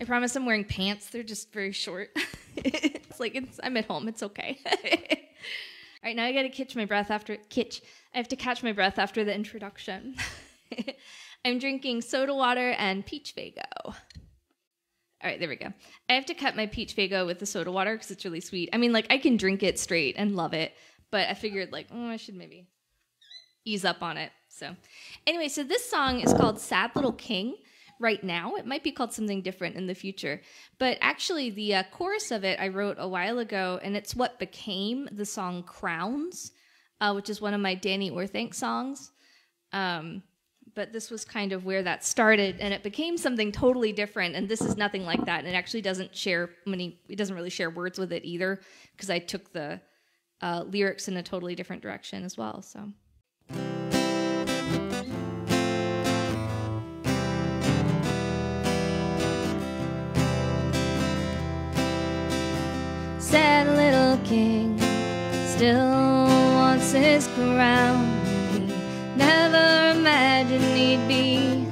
I promise I'm wearing pants. They're just very short. it's like it's, I'm at home. It's okay. All right, now I got to catch my breath after catch. I have to catch my breath after the introduction. I'm drinking soda water and peach Faygo. All right, there we go. I have to cut my peach Faygo with the soda water because it's really sweet. I mean, like I can drink it straight and love it, but I figured like oh, I should maybe ease up on it. So, anyway, so this song is called "Sad Little King." Right now. It might be called something different in the future. But actually, the uh, chorus of it I wrote a while ago, and it's what became the song Crowns, uh, which is one of my Danny Orthanc songs. Um, but this was kind of where that started, and it became something totally different. And this is nothing like that. And it actually doesn't share many, it doesn't really share words with it either, because I took the uh, lyrics in a totally different direction as well. So. Sad little king still wants his crown. He never imagined he'd be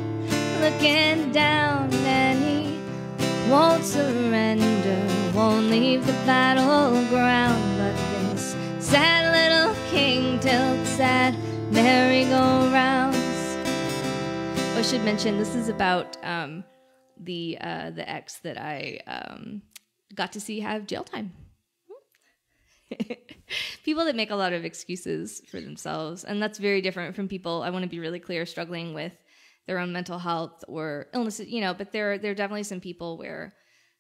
looking down, and he won't surrender, won't leave the battleground. But this sad little king tilts at merry-go-rounds. I should mention this is about um, the uh, the ex that I um, got to see have jail time. people that make a lot of excuses for themselves and that's very different from people i want to be really clear struggling with their own mental health or illnesses you know but there there are definitely some people where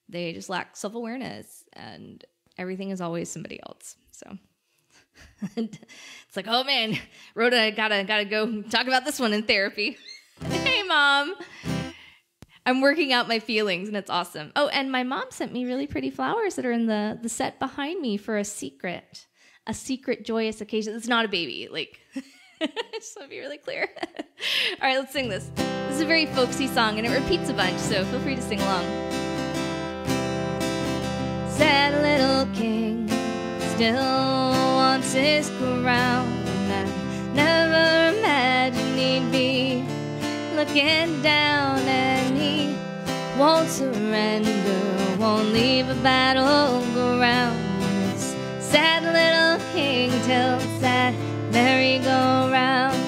they just lack self-awareness and everything is always somebody else so. It's like oh man rhoda gotta gotta go talk about this one in therapy. Hey mom I'm working out my feelings and it's awesome. Oh, and my mom sent me really pretty flowers that are in the the set behind me for a secret, a secret joyous occasion. It's not a baby, like. I just want to be really clear. All right, let's sing this. This is a very folksy song and it repeats a bunch, so feel free to sing along. Sad little king still wants his crown, I never imagined he'd be looking down he won't surrender, won't leave a battleground. This sad little king tells sad merry-go-rounds.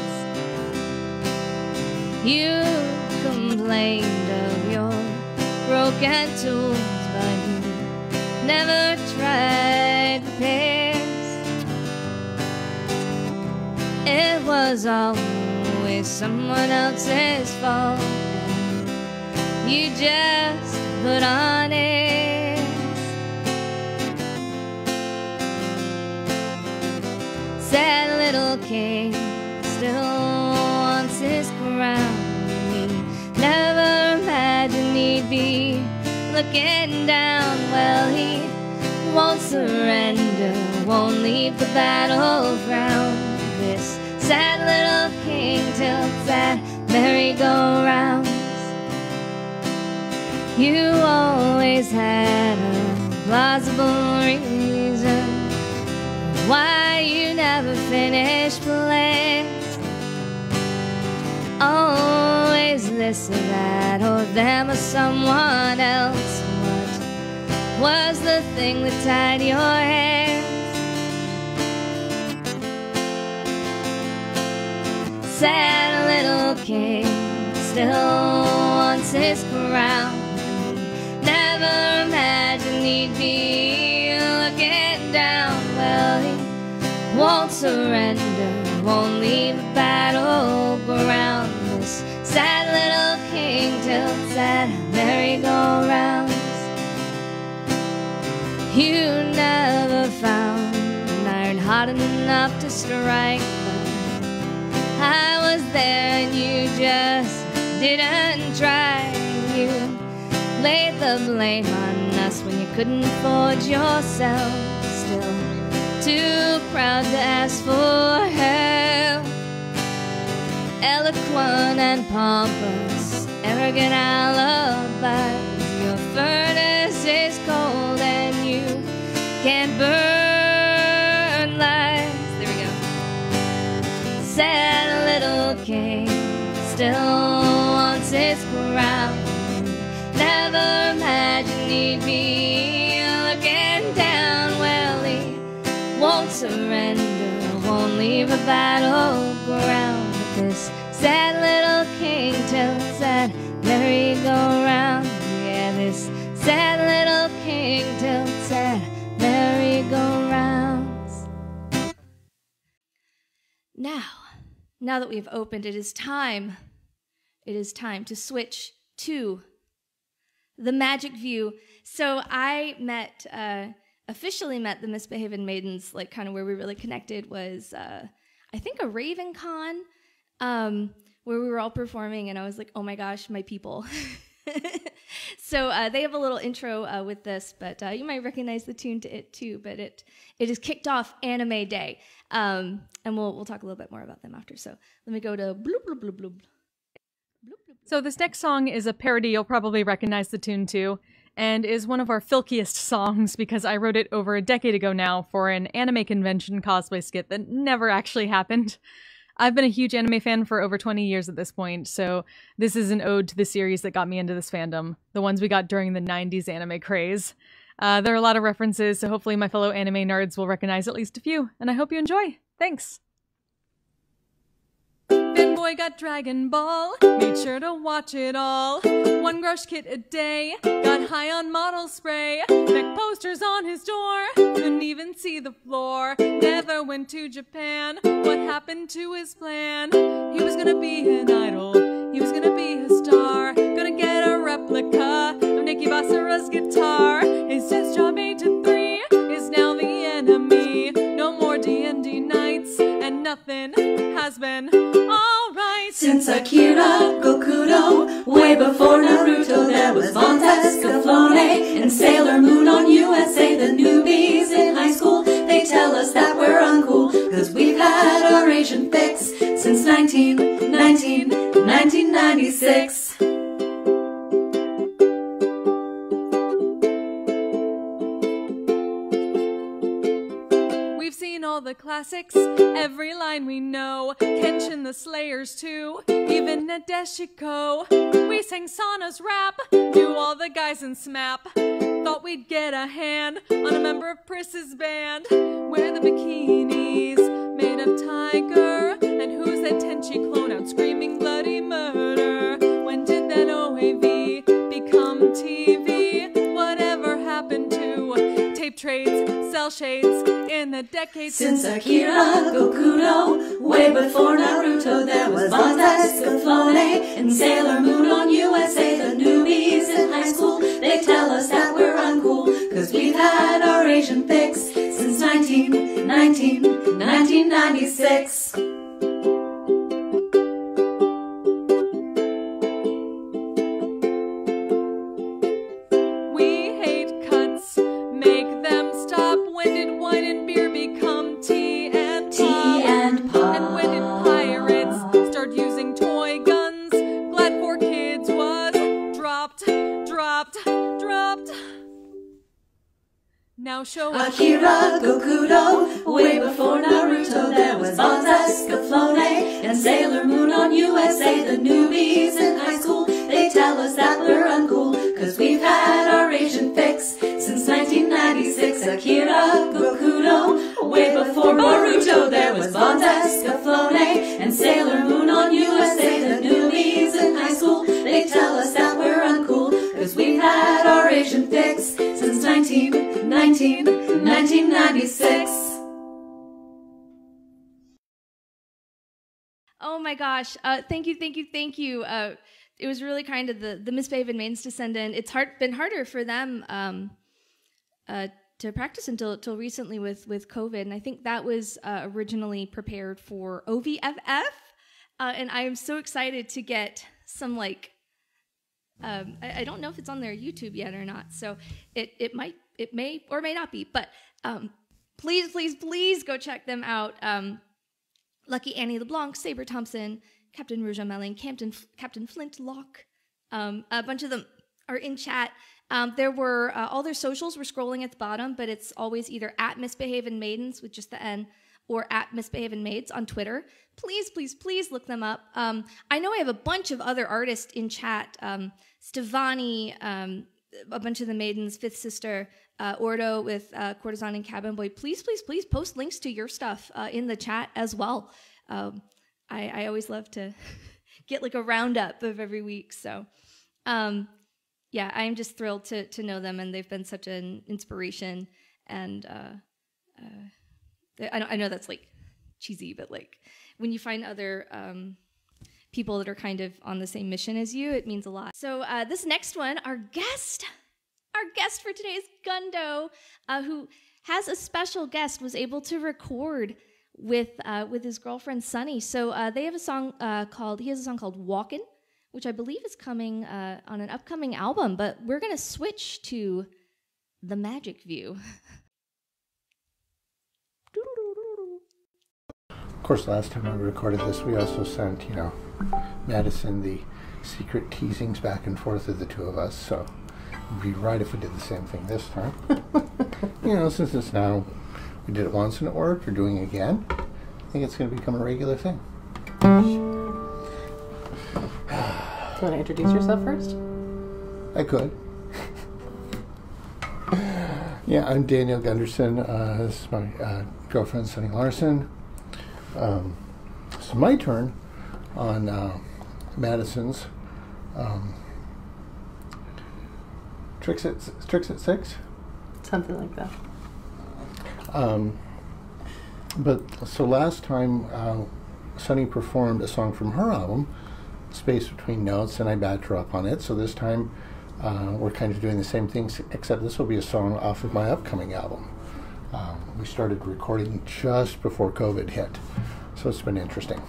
You complained of your broken tools, but you never tried repairs. It was always someone else's fault. You just put on it. Sad little king still wants his crown. He never imagined he'd be looking down. Well, he won't surrender, won't leave the battleground. This sad little king tilts that merry-go-rounds. You always had a plausible reason why you never finished plans. Always this or that, or them or someone else. What was the thing that tied your hands? sad little king still wants his crown. Never imagined he'd be looking down. Well, he won't surrender, won't leave the battleground. This sad little king tilts that merry-go-rounds. You never found an iron hot enough to strike. I was there and you just didn't try. Laid the blame on us when you couldn't forge yourself. Still too proud to ask for help. Eloquent and pompous, arrogant alibis. Your furnace is cold and you can't burn battleground. This sad little king tilts that merry-go-round. Yeah, this sad little king that merry-go-rounds. Now, now that we have opened, it is time. It is time to switch to the magic view. So I met, uh, officially met the Misbehavin' Maidens, like kind of where we really connected was, uh, I think, a Raven Con, um, where we were all performing, and I was like, oh my gosh, my people. so uh, they have a little intro uh, with this, but uh, you might recognize the tune to it too. But it it is kicked off Anime Day, um, and we'll we'll talk a little bit more about them after. So let me go to bloop bloop bloop bloop. So this next song is a parody. You'll probably recognize the tune too, and is one of our filkiest songs because I wrote it over a decade ago now for an anime convention cosplay skit that never actually happened. I've been a huge anime fan for over 20 years at this point, so this is an ode to the series that got me into this fandom, the ones we got during the 90s anime craze. Uh, there are a lot of references, so hopefully my fellow anime nerds will recognize at least a few, and I hope you enjoy. Thanks! Fanboy got Dragon Ball, made sure to watch it all. One Grush kit a day, got high on model spray. Neck posters on his door, couldn't even see the floor. Never went to Japan, what happened to his plan? He was gonna be an idol, he was gonna be a star. Gonna get a replica of Nekki Basara's guitar. His disc job 8 to 3 nothing has been alright. Since Akira Gokudo, way before Naruto, there was Vontas, Caflone, and Sailor Moon on USA. The newbies in high school, they tell us that we're uncool, cause we've had our Asian fix since 19, 19, 1996. Classics, every line we know. Kenshin the Slayers too, even Nadesico. We sang Sana's rap, knew all the guys in SMAP. Thought we'd get a hand on a member of Priss's band. Wear the bikinis made of tiger, and who's that Tenchi clone out screaming bloody cell shades in the decades Since Akira Gokudo, way before Naruto, there was Vontas, Caflone, and Sailor Moon on USA. The newbies in high school, they tell us that we're uncool, cause we've had our Asian fix since 19, 19, 1996. Now show. Akira Gokudo, way before Naruto, there was Vontas, Caflone, and Sailor Moon on USA. The newbies in high school, they tell us that we're uncool, cause we've had our Asian fix since 1996. Akira Gokudo, way before Boruto, there was Vontas, Caflone, and Sailor Moon on USA. The newbies in high school, they tell us that we're uncool, cause we've had our Asian fix since 19, 19, 1996. Oh my gosh! Uh, thank you, thank you, thank you. Uh, it was really kind of the the Misbehavin' Maidens to send in. It's hard been harder for them um, uh, to practice until until recently with with COVID, and I think that was uh, originally prepared for OVFF, uh, and I am so excited to get some like. Um, I, I don't know if it's on their YouTube yet or not, so it it might it may or may not be, but um, please please please go check them out. Um, Lucky Annie LeBlanc, Saber Thompson, Captain Rouge Melling, Captain Captain Flintlock. Um, a bunch of them are in chat. Um, there were uh, all their socials were scrolling at the bottom, but it's always either at Misbehaving Maidens with just the N or at Misbehaving Maids on Twitter. Please, please, please look them up. Um, I know I have a bunch of other artists in chat. Um, Stevani, um, a bunch of the maidens, Fifth Sister, uh, Ordo with uh, Courtesan and Cabin Boy. Please, please, please post links to your stuff uh, in the chat as well. Um, I, I, always love to get like a roundup of every week. So, um, yeah, I'm just thrilled to to know them, and they've been such an inspiration. And uh, uh, I, know, I know that's like cheesy, but like when you find other um, people that are kind of on the same mission as you, it means a lot. So uh, this next one, our guest, our guest for today is Gundo, uh, who has a special guest, was able to record with uh, with his girlfriend Sunnie. So uh, they have a song uh, called he has a song called Walkin', which I believe is coming uh, on an upcoming album. But we're gonna switch to the Magic View. Of course, last time I recorded this, we also sent you know Madison the secret teasings back and forth of the two of us. So it'd be right if we did the same thing this time. you know, since it's now we did it once and it worked, we're doing it again. I think it's going to become a regular thing. Do you want to introduce yourself first? I could. yeah, I'm Daniel Gunderson. Uh, this is my uh, girlfriend, Sunnie Larsen. Um, it's my turn on uh, Madison's um, Tricks at Tricks at Six. Something like that. Um, but so last time, uh, Sunnie performed a song from her album, Space Between Notes, and I backed her up on it. So this time, uh, we're kind of doing the same things, except this will be a song off of my upcoming album. Um, we started recording just before COVID hit, so it's been interesting.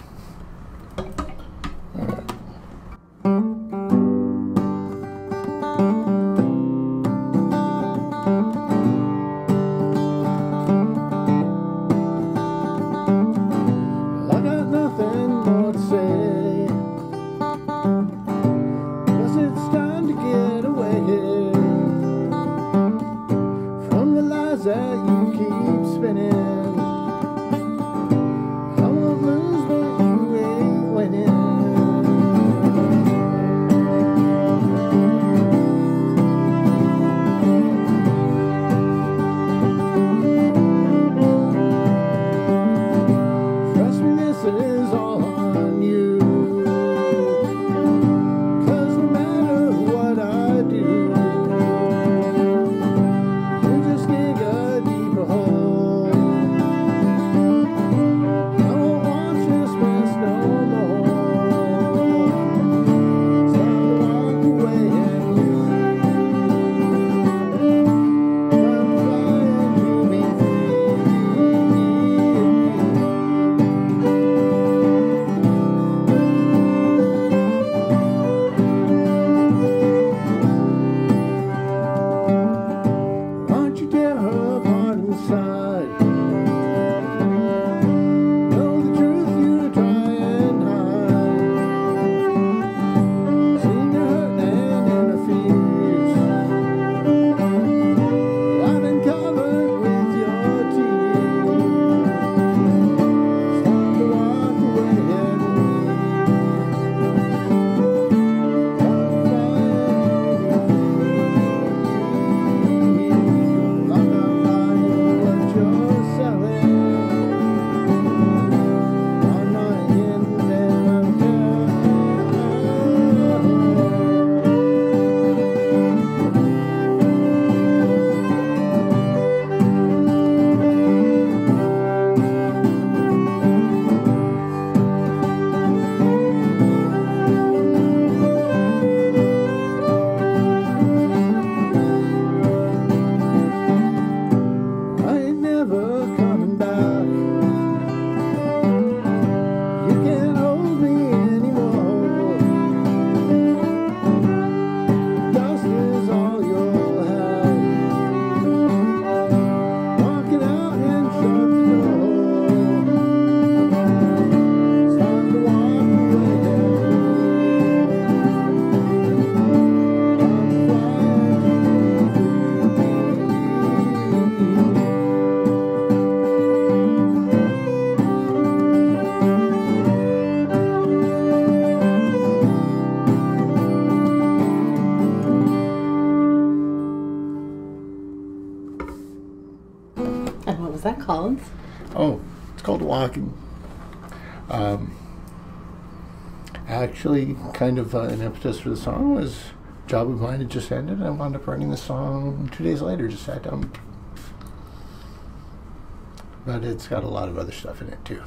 Actually, kind of uh, an impetus for the song was job of mine had just ended, and I wound up writing the song two days later. Just sat down, but it's got a lot of other stuff in it too.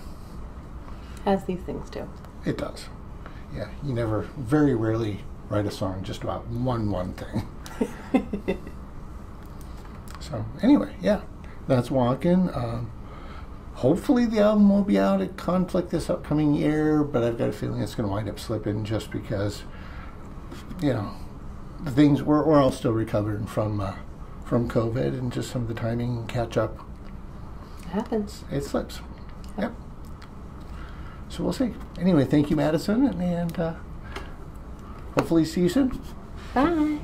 As these things do. It does. Yeah, you never, very rarely write a song just about one one thing. so anyway, yeah, that's walking. Um, hopefully the album will be out at ConFlikt this upcoming year, but I've got a feeling it's going to wind up slipping just because, you know, the things we're, we're all still recovering from uh, from COVID and just some of the timing catch up. It happens. It slips. Yep. So we'll see. Anyway, thank you, Madison, and, and uh, hopefully see you soon. Bye.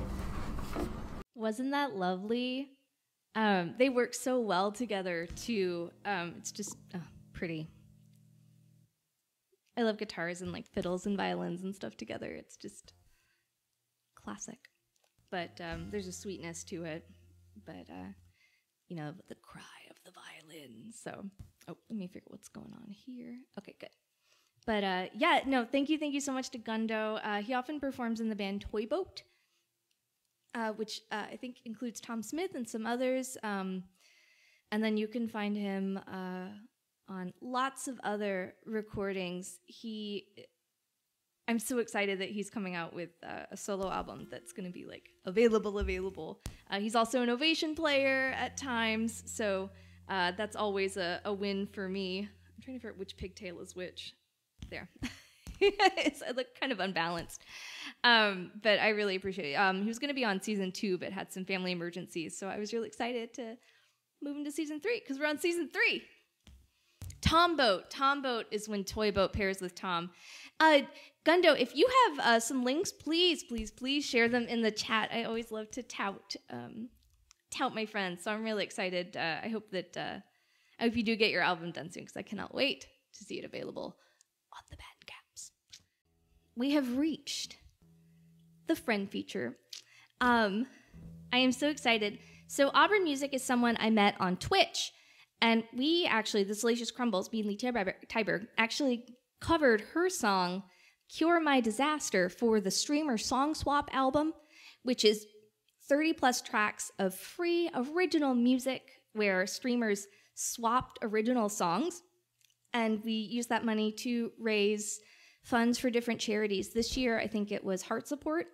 Wasn't that lovely? Um, they work so well together too. Um, it's just oh, pretty. I love guitars and like fiddles and violins and stuff together. It's just classic. But um, there's a sweetness to it. But uh, you know, the cry of the violin. So, oh, let me figure what's going on here. Okay, good. But uh, yeah, no, thank you, thank you so much to Gundo. Uh, he often performs in the band Toy Boat uh, which uh, I think includes Tom Smith and some others. Um, and then you can find him uh, on lots of other recordings. He, I'm so excited that he's coming out with uh, a solo album that's going to be like available, available. Uh, he's also an ovation player at times, so uh, that's always a, a win for me. I'm trying to figure out which pigtail is which. There. it's I look kind of unbalanced. Um, but I really appreciate it. Um, he was going to be on season two, but had some family emergencies. So I was really excited to move into season three because we're on season three. Tom Boat. Tom Boat is when Toy Boat pairs with Tom. Uh, Gundo, if you have uh, some links, please, please, please share them in the chat. I always love to tout um, tout my friends. So I'm really excited. Uh, I hope that uh, I hope you do get your album done soon because I cannot wait to see it available on the Bandcamps. We have reached the friend feature. Um, I am so excited. So Aubryn Music is someone I met on Twitch, and we actually, the Salacious Crumbles, Lee Tyberg, actually covered her song "Cure My Disaster" for the Streamer Song Swap album, which is 30 plus tracks of free original music where streamers swapped original songs, and we used that money to raise funds for different charities. This year, I think it was Heart Support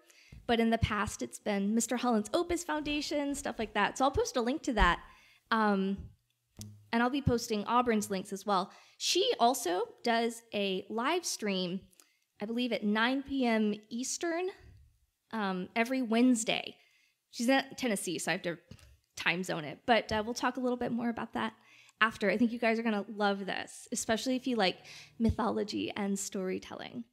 but in the past it's been Mr. Holland's Opus Foundation, stuff like that. So I'll post a link to that. Um, and I'll be posting Aubryn's links as well. She also does a live stream, I believe at 9 p.m. Eastern, um, every Wednesday. She's in Tennessee, so I have to time zone it. But uh, we'll talk a little bit more about that after. I think you guys are going to love this, especially if you like mythology and storytelling.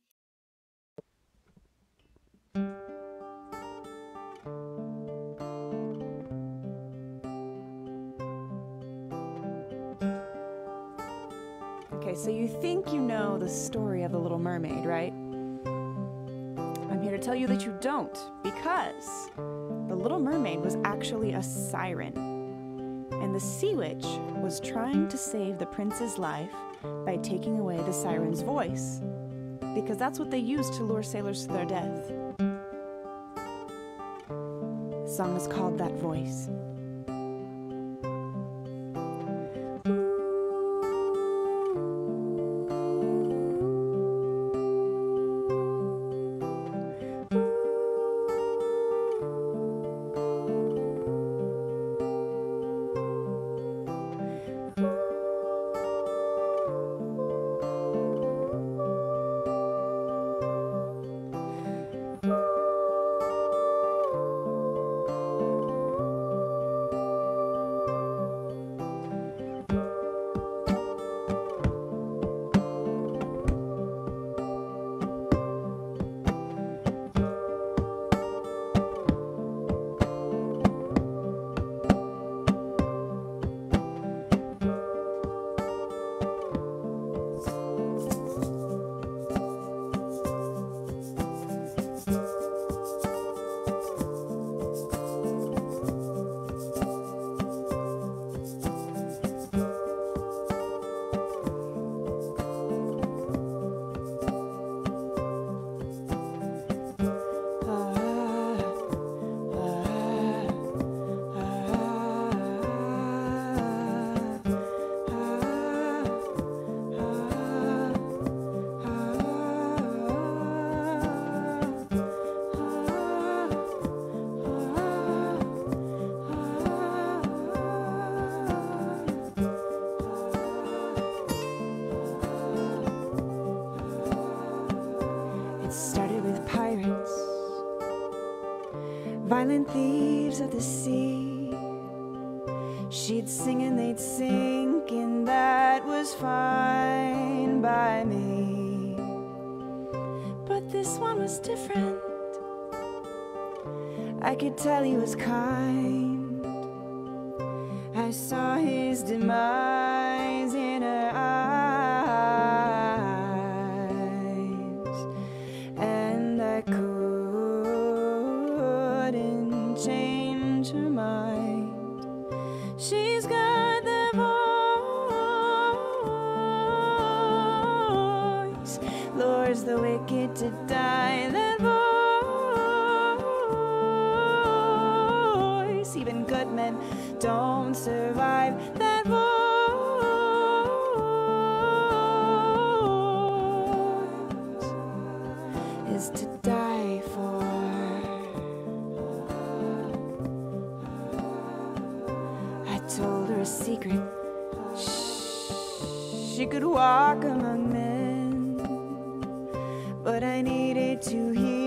So you think you know the story of the Little Mermaid, right? I'm here to tell you that you don't, because the Little Mermaid was actually a siren. And the Sea Witch was trying to save the prince's life by taking away the siren's voice, because that's what they used to lure sailors to their death. The song is called That Voice. Violent thieves of the sea. She'd sing and they'd sink, and that was fine by me. But this one was different. I could tell he was kind. I saw a secret. She could walk among men, but I needed to hear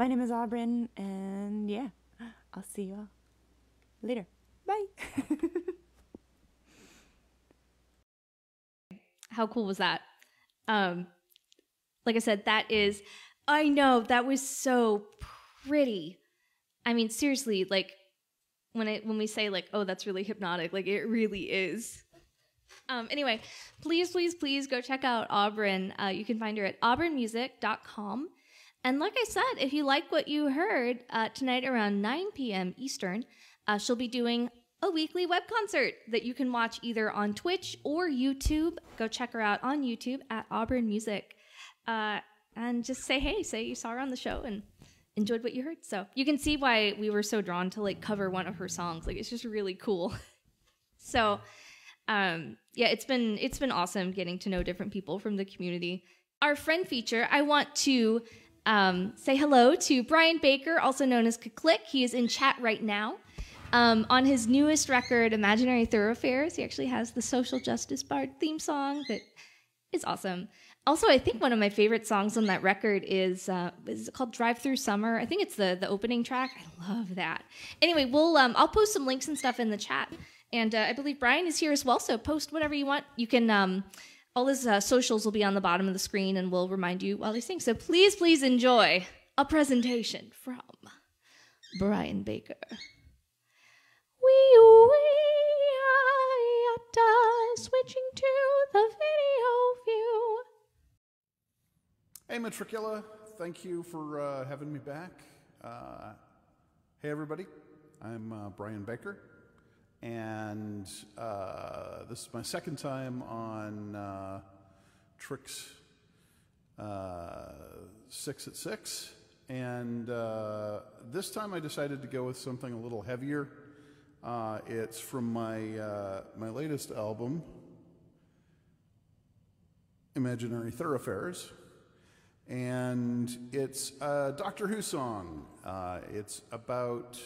My name is Aubryn, and yeah, I'll see you all later. Bye. How cool was that? Um, like I said, that is, I know that was so pretty. I mean, seriously, like when it when we say like, oh, that's really hypnotic, like it really is. Um, anyway, please, please, please go check out Aubryn. Uh, you can find her at aubrynmusic.com. And like I said, if you like what you heard uh, tonight around 9 p.m. Eastern, uh, she'll be doing a weekly web concert that you can watch either on Twitch or YouTube. Go check her out on YouTube at Aubryn Music. Uh, and just say hey, say you saw her on the show and enjoyed what you heard. So you can see why we were so drawn to like cover one of her songs. Like it's just really cool. so um, yeah, it's been it's been awesome getting to know different people from the community. Our friend feature, I want to um, say hello to Bryan Baker, also known as Ka-Klick. He is in chat right now. Um, on his newest record, Imaginary Thoroughfares, he actually has the Social Justice Bard theme song that is awesome. Also, I think one of my favorite songs on that record is uh, is it called "Drive Through Summer." I think it's the the opening track. I love that. Anyway, we'll um, I'll post some links and stuff in the chat, and uh, I believe Bryan is here as well. So post whatever you want. You can um, all his uh, socials will be on the bottom of the screen, and we'll remind you while he sings. So please, please enjoy a presentation from Bryan Baker. Wee wee, I switching to the video view. Hey, Metricula. Thank you for uh, having me back. Uh, hey, everybody. I'm uh, Bryan Baker, and uh, this is my second time on uh, Tricks uh, 6 at 6. And uh, this time I decided to go with something a little heavier. Uh, it's from my, uh, my latest album, Imaginary Thoroughfares and it's a Doctor Who song. It's about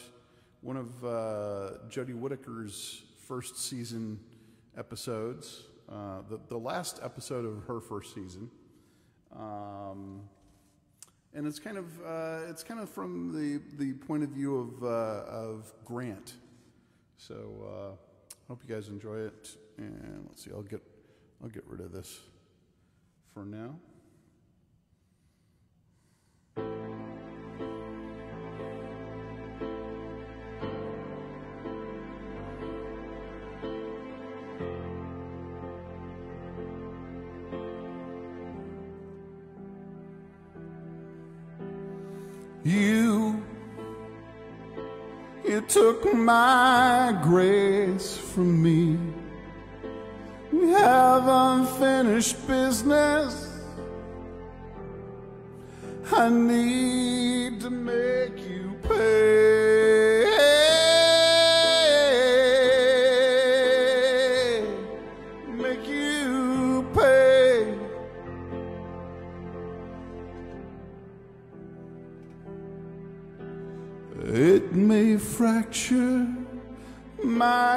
one of uh, Jodie Whittaker's first season episodes, uh, the, the last episode of her first season. Um, and it's kind of uh, it's kind of from the, the point of view of, uh, of Graham. So uh, hope you guys enjoy it. And let's see, I'll get I'll get rid of this for now. Took my grace from me. We have unfinished business. I need to make you pay.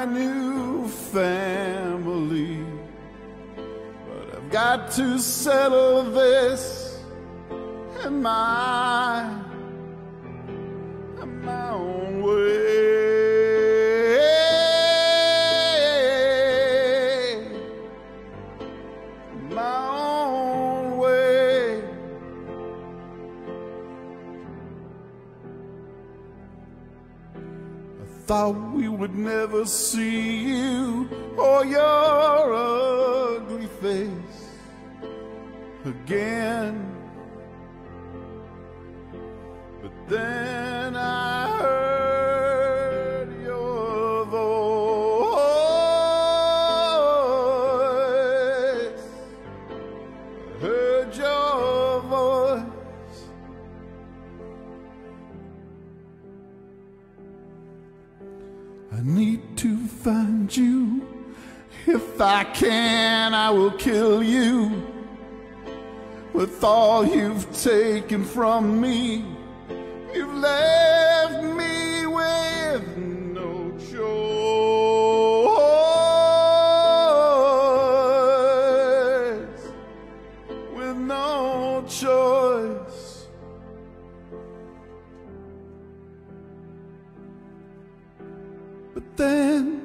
New family, but I've got to settle this in my, in my own way. Never see you or your ugly face again. Kill you. With all you've taken from me, you've left me with no choice. With no choice. But then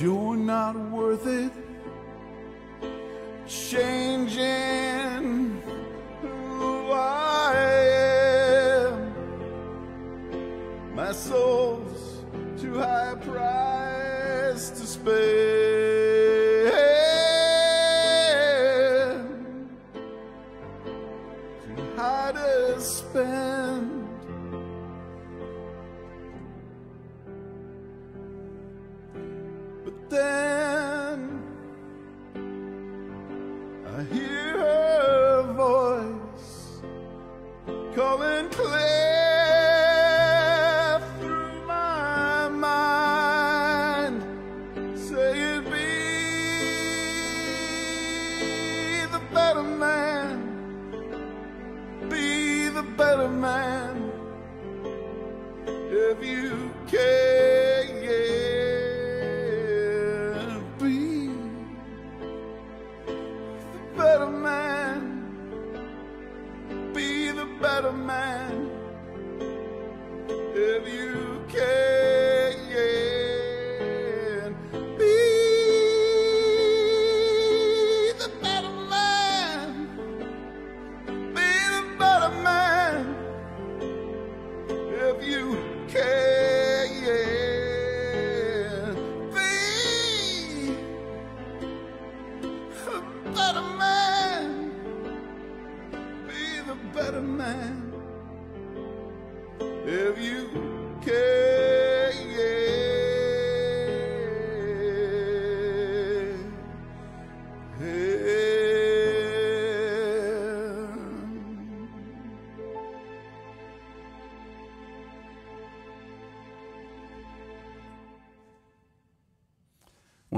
you're not worth it. Changing better man. Be the better man. If you can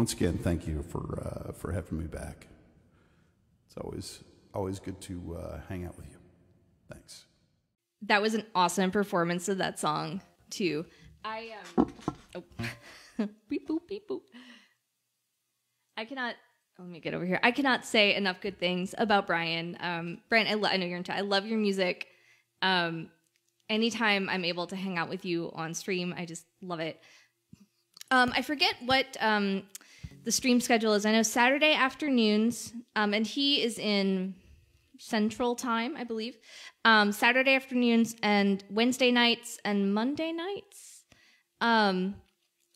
Once again, thank you for uh, for having me back. It's always always good to uh, hang out with you. Thanks. That was an awesome performance of that song too. I um oh beep boop beep boop. I cannot let me get over here. I cannot say enough good things about Bryan. Um Bryan, I, lo- I know you're into I love your music. Um anytime I'm able to hang out with you on stream, I just love it. Um I forget what um the stream schedule is. I know Saturday afternoons, um, and he is in Central Time, I believe. Um, Saturday afternoons and Wednesday nights and Monday nights. Um,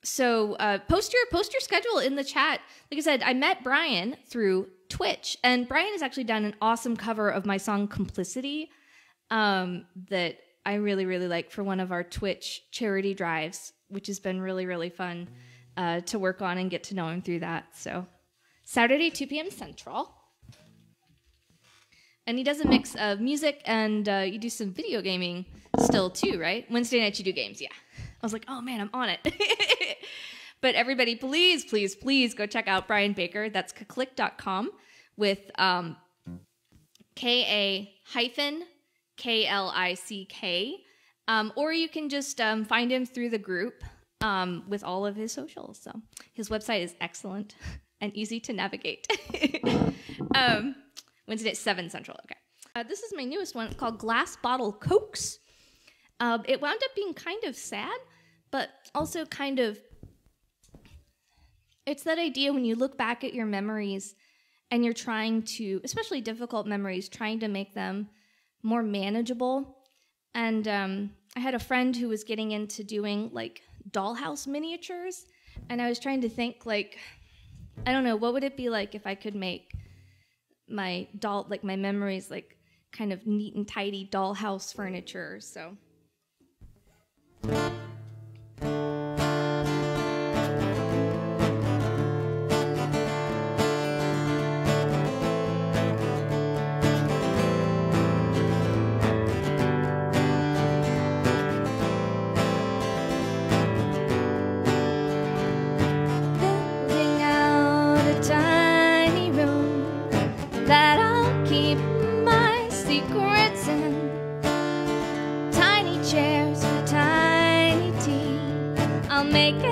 so uh, post your post your schedule in the chat. Like I said, I met Bryan through Twitch, and Bryan has actually done an awesome cover of my song "Complicity" um, that I really really like for one of our Twitch charity drives, which has been really really fun uh, to work on and get to know him through that. So Saturday, 2 p.m. Central. And he does a mix of music and uh, you do some video gaming still too, right? Wednesday night you do games, yeah. I was like, oh man, I'm on it. but everybody, please, please, please go check out Bryan Baker. That's ka-klick.com with um, K A hyphen K L I C K. Um, or you can just um, find him through the group um, with all of his socials. So his website is excellent and easy to navigate. um, Wednesday at 7 Central. Okay. Uh, this is my newest one It's called Glass Bottle Cokes. Uh, it wound up being kind of sad, but also kind of. It's that idea when you look back at your memories and you're trying to, especially difficult memories, trying to make them more manageable. And um, I had a friend who was getting into doing like dollhouse miniatures, and I was trying to think like, I don't know, what would it be like if I could make my doll, like my memories, like kind of neat and tidy dollhouse furniture. So. Make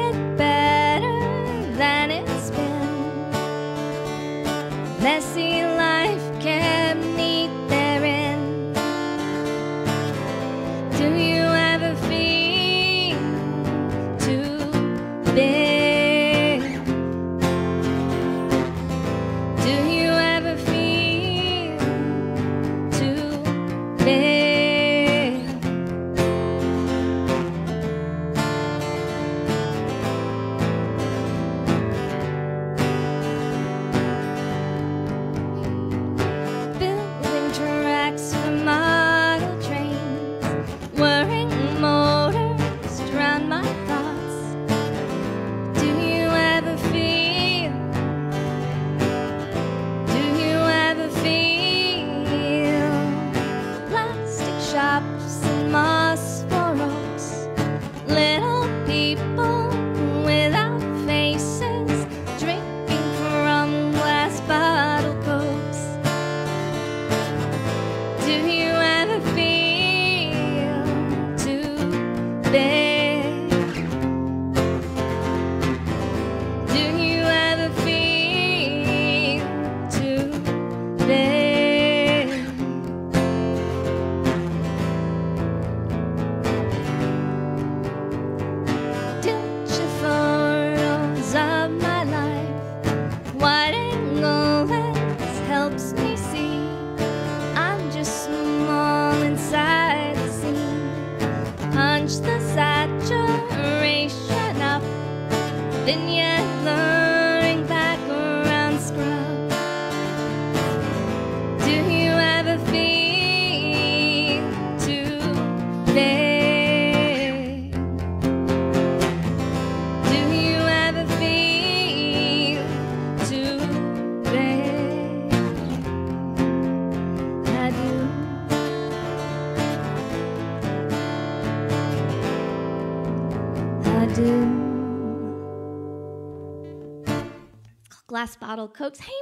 cokes. Hey.